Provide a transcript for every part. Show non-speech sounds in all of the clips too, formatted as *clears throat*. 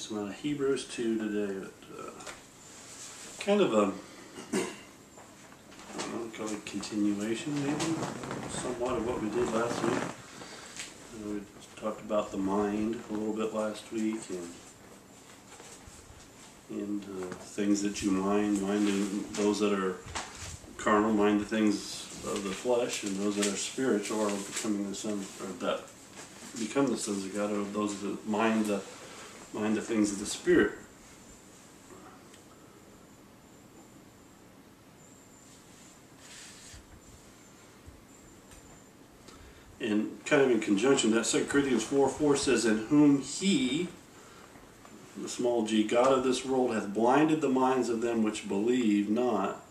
some out of Hebrews 2 today. But, uh, kind of a, know, continuation maybe, somewhat of what we did last week. We talked about the mind a little bit last week and and uh, things that you mind, minding those that are carnal, mind the things of the flesh, and those that are spiritual are becoming the sons, or that become the sons of God, or those that mind the mind the things of the spirit. And kind of in conjunction, that 2 Corinthians 4 4 says, In whom he, the small g, God of this world, hath blinded the minds of them which believe not,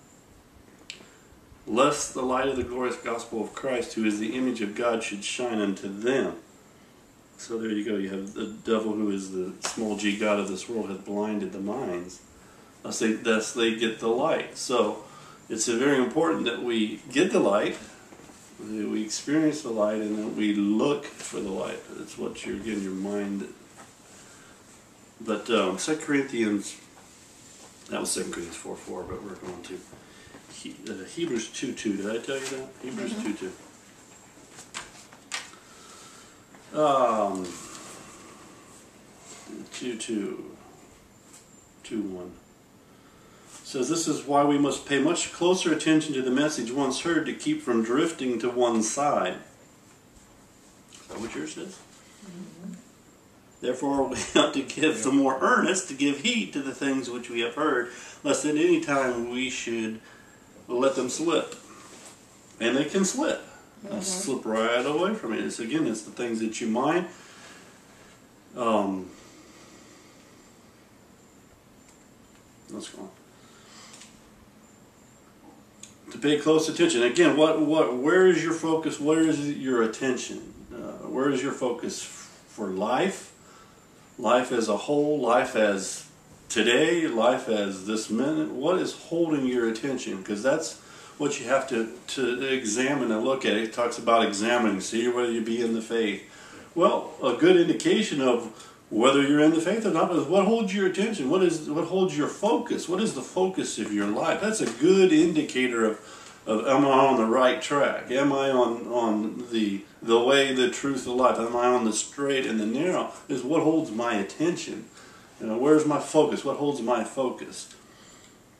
lest the light of the glorious gospel of Christ, who is the image of God, should shine unto them. So there you go. You have the devil, who is the small g God of this world, hath blinded the minds. Thus they, thus they get the light. So it's very important that we get the light, that we experience the light, and that we look for the light. That's what you're getting your mind. But um, 2 Corinthians, that was 2 Corinthians 4 4, but we're going to he, uh, Hebrews 2 2. Did I tell you that? Hebrews Mhm. 2 2. Um, 2 2. 2 1. Says this is why we must pay much closer attention to the message once heard to keep from drifting to one side. Is that what yours says? Therefore, we *laughs* ought to give the more earnest to give heed to the things which we have heard, lest at any time we should let them slip. And they can slip. They'll Mhm. slip right away from it. It's again, it's the things that you mind. Um, let's go on. To pay close attention. Again, what, what, where is your focus? Where is your attention? Uh, where is your focus for life? Life as a whole, life as today, life as this minute. What is holding your attention? Because that's what you have to, to examine and look at. It talks about examining, see whether you be in the faith. Well, a good indication of whether you're in the faith or not is what holds your attention. What is what holds your focus? What is the focus of your life? That's a good indicator of, of am I on the right track? Am I on on the the way, the truth, the life? Am I on the straight and the narrow? Is what holds my attention. You know, where's my focus? What holds my focus?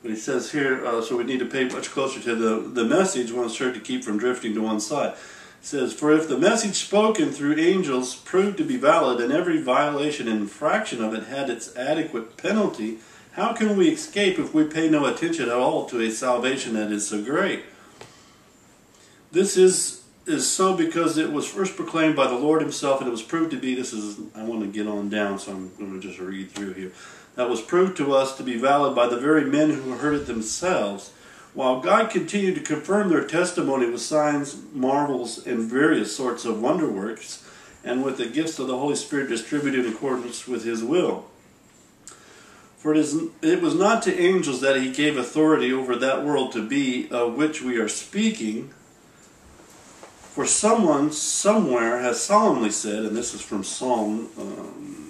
But he says here, uh, so we need to pay much closer to the, the message once heard to keep from drifting to one side. It says, For if the message spoken through angels proved to be valid and every violation and infraction of it had its adequate penalty, how can we escape if we pay no attention at all to a salvation that is so great? This is is so because it was first proclaimed by the Lord Himself, and it was proved to be. This is I want to get on down, so I'm going to just read through here. That was proved to us to be valid by the very men who heard it themselves, while God continued to confirm their testimony with signs, marvels, and various sorts of wonder works, and with the gifts of the Holy Spirit distributed in accordance with His will. For it, is, it was not to angels that He gave authority over that world to be of which we are speaking. For someone somewhere has solemnly said, and this is from Psalm, um,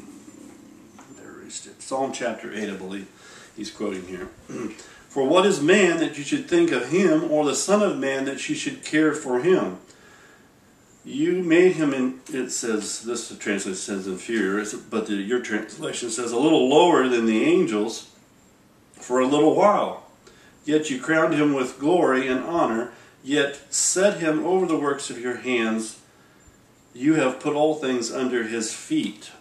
Psalm chapter 8, I believe he's quoting here. *clears throat* for what is man that you should think of him, or the Son of Man that you should care for him? You made him in, it says, this translation says inferior, but the, your translation says a little lower than the angels for a little while. Yet you crowned him with glory and honor yet set him over the works of your hands. You have put all things under his feet.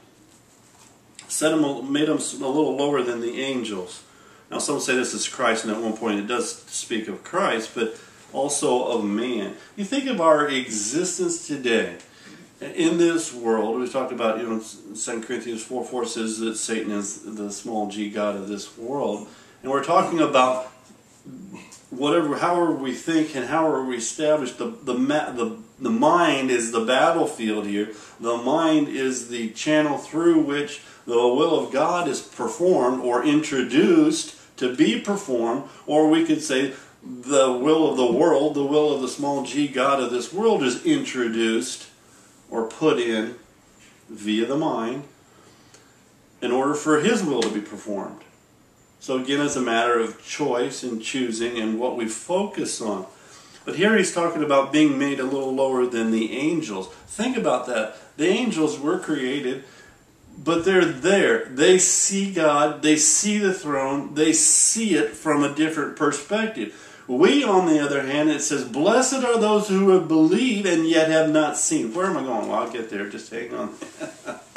Set him, made him a little lower than the angels. Now, some say this is Christ, and at one point it does speak of Christ, but also of man. You think of our existence today in this world. We talked about, you know, 2 Corinthians 4 4 says that Satan is the small g God of this world. And we're talking about whatever, however we think and however we establish the the the the mind is the battlefield here. The mind is the channel through which the will of God is performed or introduced to be performed, or we could say the will of the world, the will of the small g God of this world is introduced or put in via the mind. in order for His will to be performed. So again, it's a matter of choice and choosing and what we focus on. But here he's talking about being made a little lower than the angels. Think about that. The angels were created, but they're there. They see God, they see the throne, they see it from a different perspective. We, on the other hand, it says, Blessed are those who have believed and yet have not seen. Where am I going? Well, I'll get there. Just hang on. *laughs*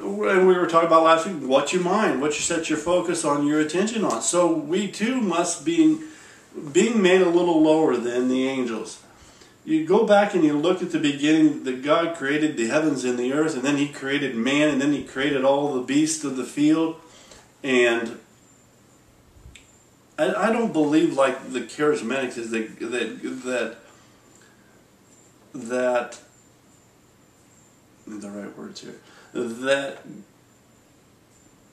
and we were talking about last week what you mind, what you set your focus on, your attention on. So we too must be being made a little lower than the angels. You go back and you look at the beginning that God created the heavens and the earth, and then He created man, and then He created all the beasts of the field. And I, I don't believe like the charismatics is that that that that the right words here that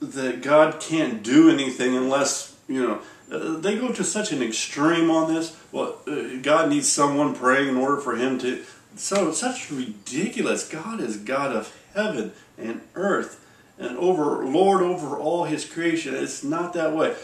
that God can't do anything unless you know uh, they go to such an extreme on this. Well, uh, God needs someone praying in order for Him to. So such ridiculous. God is God of heaven and earth and over Lord over all His creation. It's not that way.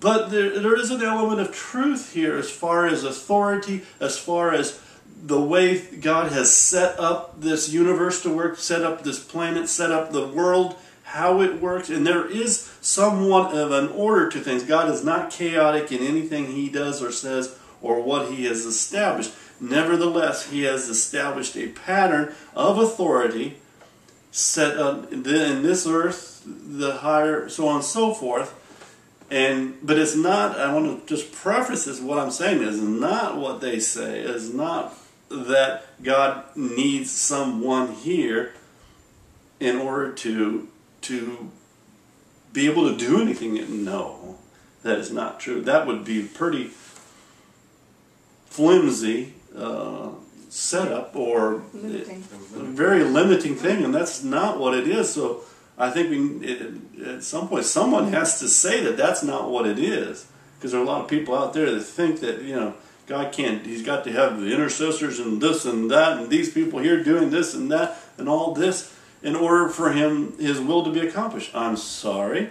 But there, there is an element of truth here as far as authority, as far as the way God has set up this universe to work, set up this planet, set up the world, how it works. And there is somewhat of an order to things. God is not chaotic in anything he does or says or what he has established. Nevertheless, he has established a pattern of authority set up in this earth, the higher, so on and so forth. And but it's not. I want to just preface this. What I'm saying is not what they say. Is not that God needs someone here in order to to be able to do anything. No, that is not true. That would be pretty flimsy uh, setup or limiting. very limiting thing, and that's not what it is. So I think we, it, at some point someone has to say that that's not what it is, because there are a lot of people out there that think that you know God can't, he's got to have the intercessors and this and that, and these people here doing this and that, and all this in order for him, his will to be accomplished. I'm sorry.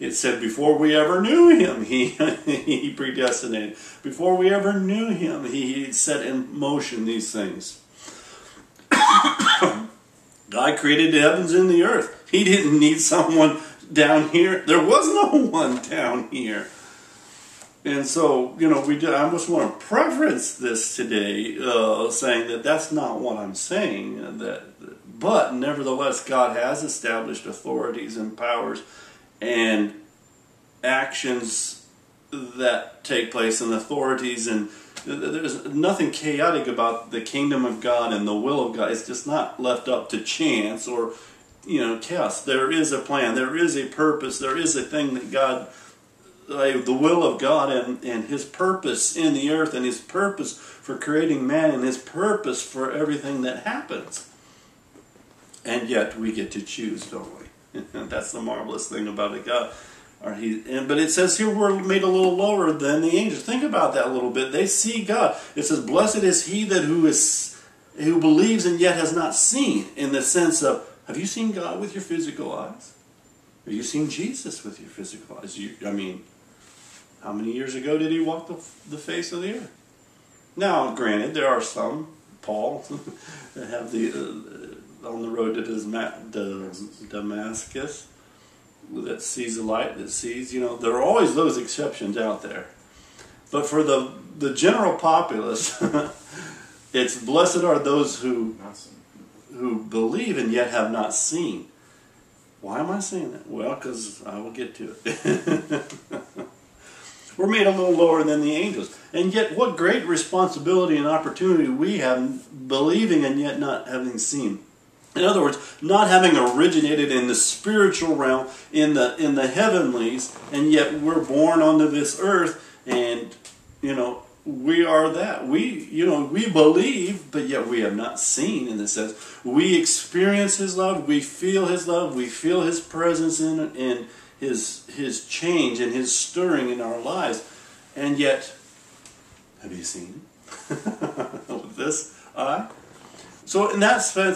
It said before we ever knew him, he, *laughs* he predestinated. Before we ever knew him, he set in motion these things. *coughs* God created the heavens and the earth. He didn't need someone down here. There was no *laughs* one down here. And so, you know, we do, I just want to preference this today, uh, saying that that's not what I'm saying. That, but nevertheless, God has established authorities and powers and actions that take place, and authorities, and there's nothing chaotic about the kingdom of God and the will of God. It's just not left up to chance or, you know, chaos. There is a plan. There is a purpose. There is a thing that God the will of God and, and His purpose in the earth and His purpose for creating man and His purpose for everything that happens. And yet we get to choose, don't we? *laughs* That's the marvelous thing about it. God, he, and, but it says here we're made a little lower than the angels. Think about that a little bit. They see God. It says, "Blessed is he that who is who believes and yet has not seen." In the sense of, have you seen God with your physical eyes? Have you seen Jesus with your physical eyes? You, I mean, how many years ago did he walk the, the face of the earth? Now, granted, there are some, Paul, *laughs* that have the uh, on the road to Damascus that sees the light, that sees, you know, there are always those exceptions out there. But for the, the general populace, *laughs* it's blessed are those who, who believe and yet have not seen. Why am I saying that? Well, because I will get to it. *laughs* We're made a little lower than the angels. And yet, what great responsibility and opportunity we have believing and yet not having seen. In other words, not having originated in the spiritual realm, in the in the heavenlies, and yet we're born onto this earth, and you know we are that. We you know we believe, but yet we have not seen. In the sense, we experience His love, we feel His love, we feel His presence in in his his change and his stirring in our lives. And yet, have you seen *laughs* with this eye? So in that sense,